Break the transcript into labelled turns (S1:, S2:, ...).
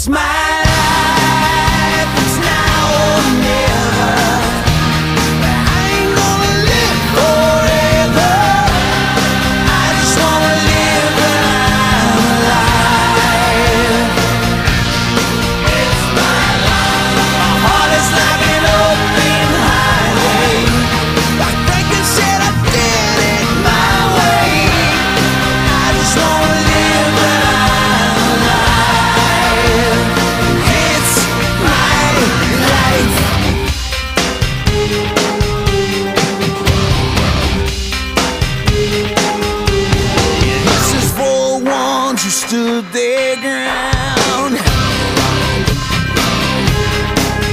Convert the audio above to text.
S1: It's stood their ground.